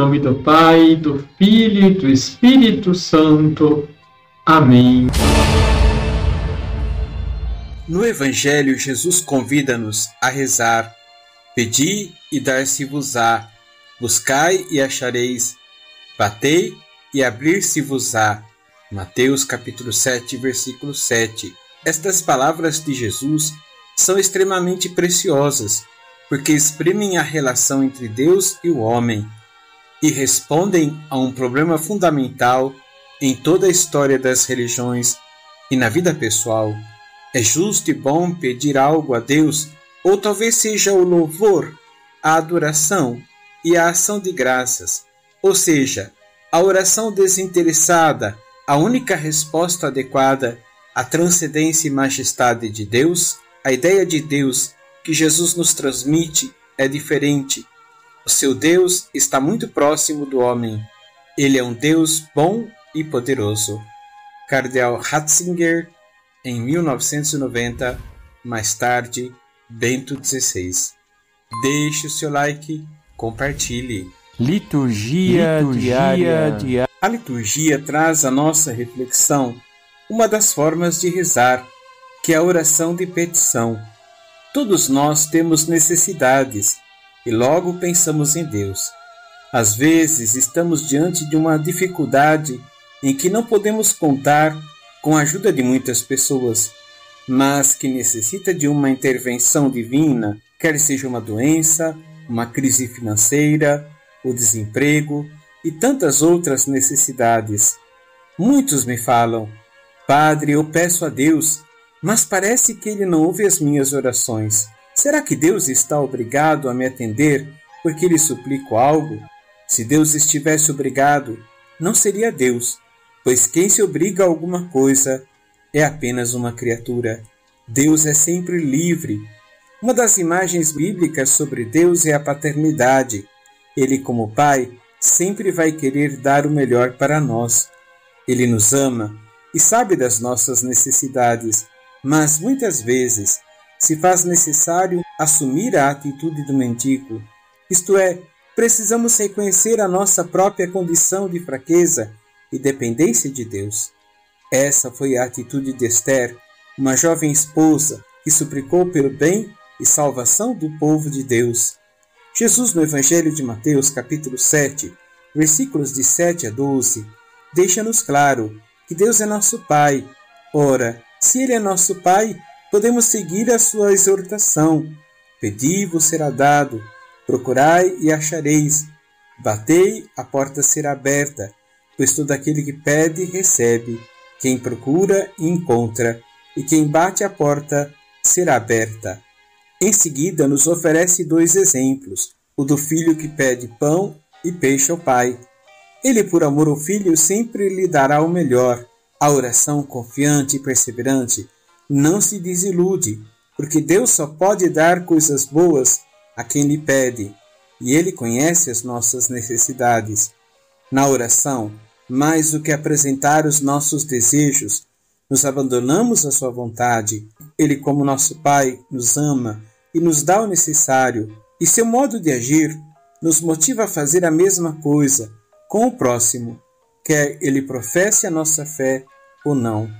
nome do Pai, do Filho e do Espírito Santo. Amém. No Evangelho, Jesus convida-nos a rezar: Pedi e dar-se-vos-á, buscai e achareis, batei e abrir-se-vos-á. Mateus capítulo 7, versículo 7. Estas palavras de Jesus são extremamente preciosas, porque exprimem a relação entre Deus e o homem e respondem a um problema fundamental em toda a história das religiões e na vida pessoal. É justo e bom pedir algo a Deus, ou talvez seja o louvor, a adoração e a ação de graças, ou seja, a oração desinteressada, a única resposta adequada à transcendência e majestade de Deus, a ideia de Deus que Jesus nos transmite é diferente. O seu Deus está muito próximo do homem. Ele é um Deus bom e poderoso. Cardeal Ratzinger, em 1990, mais tarde, Bento XVI. Deixe o seu like, compartilhe. Liturgia, liturgia diária. A liturgia traz à nossa reflexão uma das formas de rezar, que é a oração de petição. Todos nós temos necessidades e logo pensamos em Deus. Às vezes estamos diante de uma dificuldade em que não podemos contar com a ajuda de muitas pessoas, mas que necessita de uma intervenção divina, quer seja uma doença, uma crise financeira, o desemprego e tantas outras necessidades. Muitos me falam: Padre, eu peço a Deus, mas parece que ele não ouve as minhas orações. Será que Deus está obrigado a me atender porque lhe suplico algo? Se Deus estivesse obrigado, não seria Deus, pois quem se obriga a alguma coisa é apenas uma criatura. Deus é sempre livre. Uma das imagens bíblicas sobre Deus é a paternidade. Ele, como Pai, sempre vai querer dar o melhor para nós. Ele nos ama e sabe das nossas necessidades, mas muitas vezes se faz necessário assumir a atitude do mendigo, isto é, precisamos reconhecer a nossa própria condição de fraqueza e dependência de Deus. Essa foi a atitude de Esther, uma jovem esposa que suplicou pelo bem e salvação do povo de Deus. Jesus, no Evangelho de Mateus, capítulo 7, versículos de 7 a 12, deixa-nos claro que Deus é nosso Pai. Ora, se Ele é nosso Pai, podemos seguir a sua exortação: Pedi-vos será dado, procurai e achareis, batei, a porta será aberta pois todo aquele que pede, recebe, quem procura, encontra, e quem bate a porta, será aberta. Em seguida, nos oferece dois exemplos: o do filho que pede pão e peixe ao pai. Ele, por amor ao filho, sempre lhe dará o melhor. A oração confiante e perseverante não se desilude, porque Deus só pode dar coisas boas a quem lhe pede, e Ele conhece as nossas necessidades. Na oração, mais do que apresentar os nossos desejos, nos abandonamos à Sua vontade. Ele, como nosso Pai, nos ama e nos dá o necessário, e seu modo de agir nos motiva a fazer a mesma coisa com o próximo, quer ele professe a nossa fé ou não.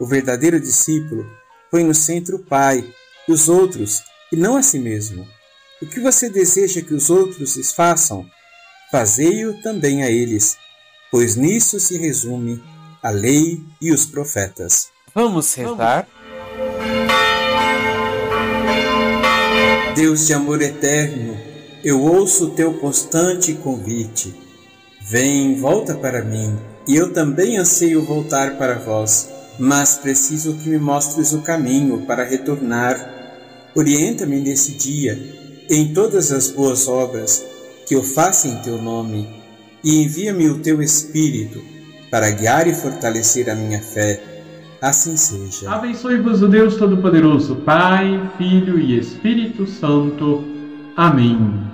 O verdadeiro discípulo põe no centro o Pai os outros, e não a si mesmo. O que você deseja que os outros façam, fazei-o também a eles pois nisso se resume a lei e os profetas. Vamos rezar? Deus de amor eterno, eu ouço o teu constante convite. Vem, volta para mim, e eu também anseio voltar para vós, mas preciso que me mostres o caminho para retornar. Orienta-me nesse dia, em todas as boas obras que eu faça em teu nome e envia-me o teu Espírito para guiar e fortalecer a minha fé. Assim seja. Abençoe-vos o Deus Todo-Poderoso, Pai, Filho e Espírito Santo. Amém.